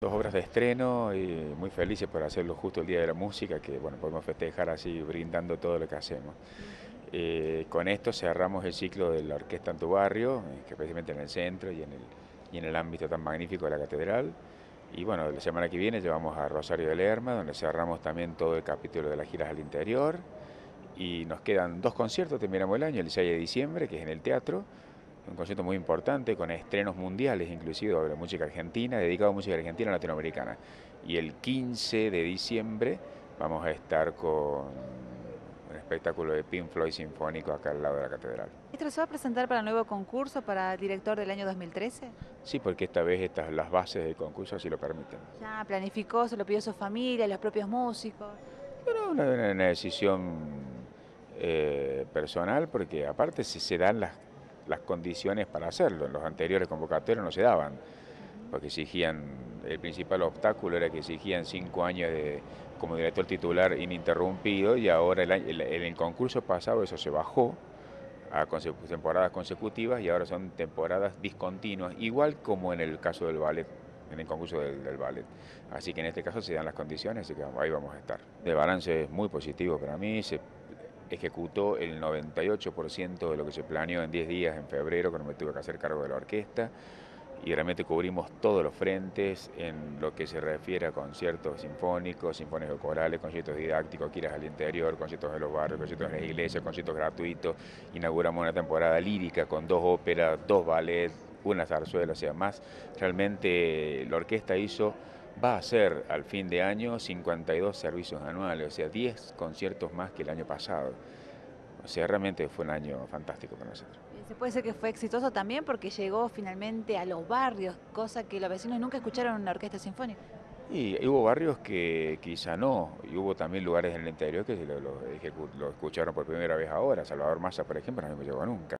Dos obras de estreno y muy felices por hacerlo justo el Día de la Música, que bueno, podemos festejar así brindando todo lo que hacemos. Eh, con esto cerramos el ciclo de la orquesta en tu barrio, eh, que precisamente en el centro y en el, y en el ámbito tan magnífico de la catedral. Y bueno, la semana que viene llevamos a Rosario de Lerma, donde cerramos también todo el capítulo de las giras al interior. Y nos quedan dos conciertos, terminamos el año, el 6 de diciembre, que es en el teatro, un concierto muy importante con estrenos mundiales, inclusive de música argentina, dedicado a música argentina latinoamericana. Y el 15 de diciembre vamos a estar con un espectáculo de Pink Floyd sinfónico acá al lado de la catedral. ¿Esto se va a presentar para el nuevo concurso para director del año 2013? Sí, porque esta vez estas, las bases del concurso así lo permiten. ¿Ya planificó, se lo pidió su familia, los propios músicos? Pero una, una decisión eh, personal, porque aparte si se dan las las condiciones para hacerlo. En los anteriores convocatorios no se daban, porque exigían, el principal obstáculo era que exigían cinco años de, como director titular ininterrumpido y ahora en el, concurso pasado eso se bajó a temporadas consecutivas y ahora son temporadas discontinuas, igual como en el caso del ballet en el concurso del, del, ballet. Así que en este caso se dan las condiciones, así que ahí vamos a estar. El balance es muy positivo para mí, se ejecutó el 98% de lo que se planeó en 10 días en febrero, cuando me tuve que hacer cargo de la orquesta, y realmente cubrimos todos los frentes en lo que se refiere a conciertos sinfónicos, sinfónicos corales, conciertos didácticos, giras al interior, conciertos de los barrios, conciertos en las iglesias, conciertos gratuitos. Inauguramos una temporada lírica con dos óperas, dos ballets, una zarzuela, o sea, más. Realmente la orquesta hizo va a ser al fin de año 52 servicios anuales, o sea, 10 conciertos más que el año pasado. O sea, realmente fue un año fantástico para nosotros. Se puede decir que fue exitoso también porque llegó finalmente a los barrios, cosa que los vecinos nunca escucharon en una orquesta sinfónica. Y hubo barrios que quizá no, y hubo también lugares en el interior que lo, lo, lo escucharon por primera vez ahora. Salvador Massa, por ejemplo, no me llegó nunca.